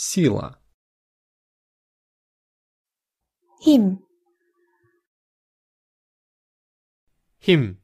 Сила. 힘, 힘,